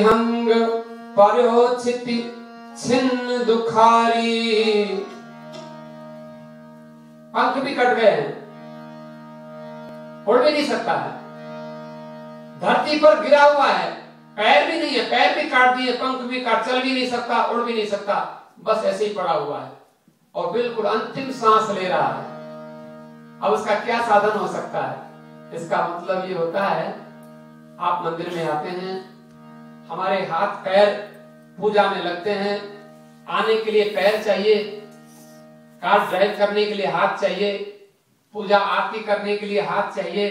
हंग पर्योचिति छिन्न दुखारी। पंख भी कट गए हैं। उड़ भी नहीं सकता है। धरती पर गिरा हुआ है। पैर भी नहीं है, पैर भी काट दिए, पंख भी काट, चल भी नहीं सकता, उड़ भी नहीं सकता। बस ऐसे ही पड़ा हुआ है। और बिल्कुल अंतिम सांस ले रहा है। अब उसका क्या साधन हो सकता है? इसका मतलब ये होता है, आप मंदिर में आते हैं हमारे हाथ पैर पूजा में लगते हैं। आने के लिए पैर चाहिए, कार ड्राइव करने के लिए हाथ चाहिए, पूजा आरती करने के लिए हाथ चाहिए।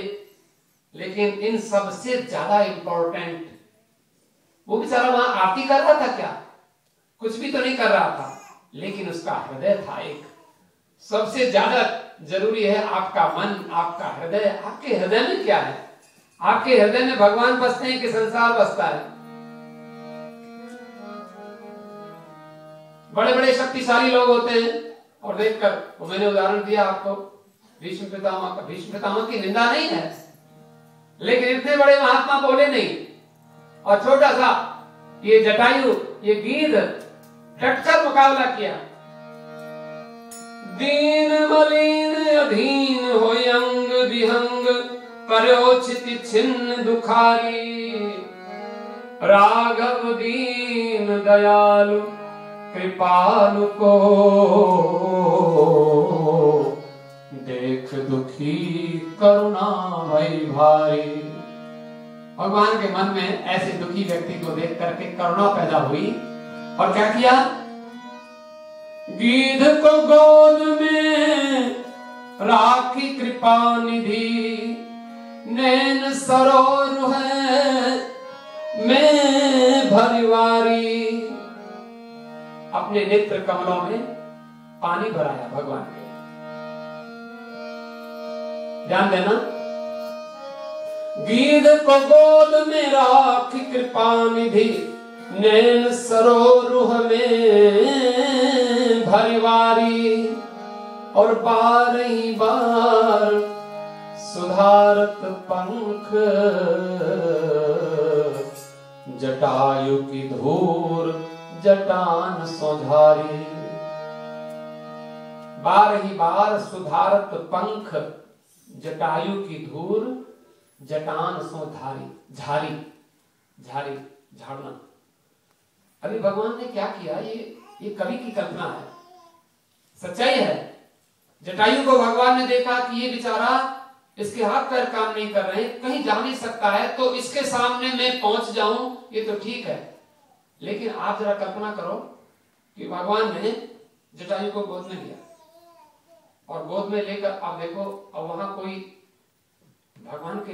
लेकिन इन सबसे ज़्यादा इंपॉर्टेंट वो बेचारा वहाँ आरती कर रहा था क्या? कुछ भी तो नहीं कर रहा था, लेकिन उसका हृदय था एक। सबसे ज़्यादा ज़रूरी है आपका मन, आपका हृदय। आपके हृदय में क्या है? आपके हृदय में भगवान बसते हैं कि संसार बसता है। बड़े बड़े शक्तिशाली लोग होते हैं। और देखकर मैंने उदाहरण दिया आपको, भीष्म पितामह का। भीष्म पितामह की निंदा नहीं है। लेकिन इतने बड़े महात्मा बोले नहीं। और छोटा सा ये जटायु, ये गीध डटकर मुकाबला किया। दीन मलिन अधीन हो अंग विहंग पर्योचित छिन्न दुखारी। राघव दीन दयालु। कृपालु को। देख दुखी करुणा भई। भारी भगवान के मन में ऐसे दुखी व्यक्ति को देख करके करुणा पैदा हुई और क्या किया? गीध को गोद में राखी कृपा निधि। नैन सरोर है, मैं भरिवारी। अपने नेत्र कमलों में पानी भराया भगवान के। ध्यान देना। गीध को गोद में राख, कृपा निधि नैन सरोरुह में भरिवारी, और बार ही बार सुधारत पंख जटायु की धूर जटान सोझारी। बार ही बार सुधारत पंख जटायु की धूर, जटान सोधारी झारी झारी, झाड़ना। अभी भगवान ने क्या किया? ये ये कवि की कल्पना है। सच्चाई है। जटायु को भगवान ने देखा कि ये बेचारा इसके हाथ पैर काम नहीं कर रहे कहीं जा नहीं सकता है तो इसके सामने मैं पहुँच जाऊँ, ये तो ठीक है। लेकिन आप जरा कल्पना करो कि भगवान ने जटायु को गोद में लिया। और गोद में लेकर आप देखो, अब वहाँ कोई भगवान के